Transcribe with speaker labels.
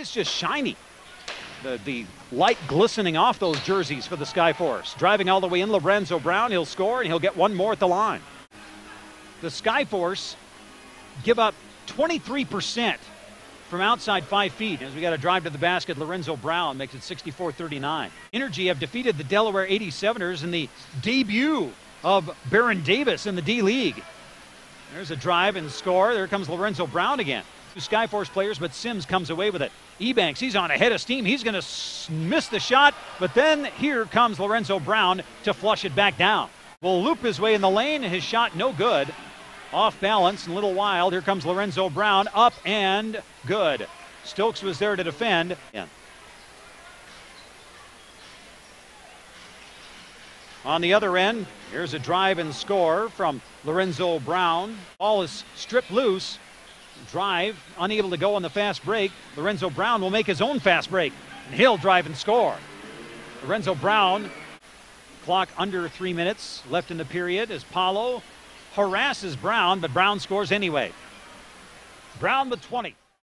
Speaker 1: It's just shiny. The, the light glistening off those jerseys for the Skyforce. Driving all the way in, Lorenzo Brown. He'll score and he'll get one more at the line. The Skyforce give up 23% from outside five feet. As we got to drive to the basket, Lorenzo Brown makes it 64 39. Energy have defeated the Delaware 87ers in the debut of Baron Davis in the D League. There's a drive and score. There comes Lorenzo Brown again. Skyforce players, but Sims comes away with it. Ebanks, he's on ahead of steam. He's going to miss the shot, but then here comes Lorenzo Brown to flush it back down. Will loop his way in the lane, his shot no good. Off balance and a little wild. Here comes Lorenzo Brown up and good. Stokes was there to defend. Yeah. On the other end, here's a drive and score from Lorenzo Brown. Ball is stripped loose. Drive, unable to go on the fast break. Lorenzo Brown will make his own fast break, and he'll drive and score. Lorenzo Brown, clock under three minutes left in the period as Paulo harasses Brown, but Brown scores anyway. Brown with 20.